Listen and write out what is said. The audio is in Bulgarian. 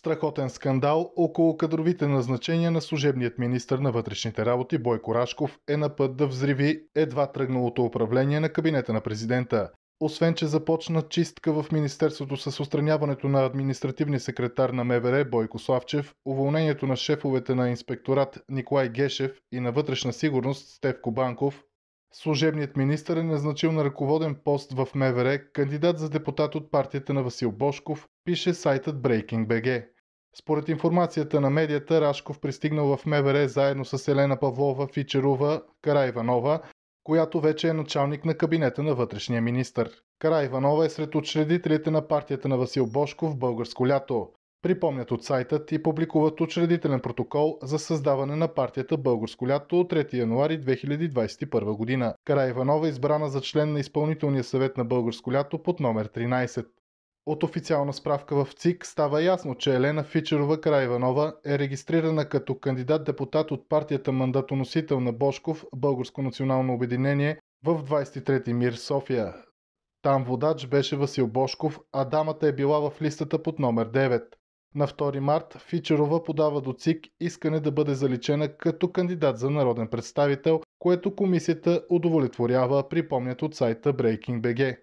Страхотен скандал около кадровите назначения на служебният министр на вътрешните работи Бойко Рашков е на път да взриви едва тръгналото управление на кабинета на президента. Освен, че започна чистка в Министерството с устраняването на административния секретар на МВР Бойко Славчев, уволнението на шефовете на инспекторат Николай Гешев и на вътрешна сигурност Стевко Банков, служебният министр е назначил на ръководен пост в МВР кандидат за депутат от партията на Васил Бошков, пише сайтът BreakingBG. Според информацията на медията, Рашков пристигнал в МВР заедно с Елена Павлова Фичерова Карайванова, която вече е началник на кабинета на вътрешния министр. Кара Иванова е сред учредителите на партията на Васил Бошков Българско лято. Припомнят от сайтът и публикуват учредителен протокол за създаване на партията Българско лято от 3 януари 2021 година. Кара Иванова е избрана за член на изпълнителния съвет на Българско лято под номер 13. От официална справка в ЦИК става ясно, че Елена Фичерова Карайванова е регистрирана като кандидат-депутат от партията мандатоносител на Бошков Българско национално обединение в 23-ти МИР София. Там водач беше Васил Бошков, а дамата е била в листата под номер 9. На 2 март Фичерова подава до ЦИК искане да бъде заличена като кандидат за народен представител, което комисията удовлетворява, припомнят от сайта BreakingBG.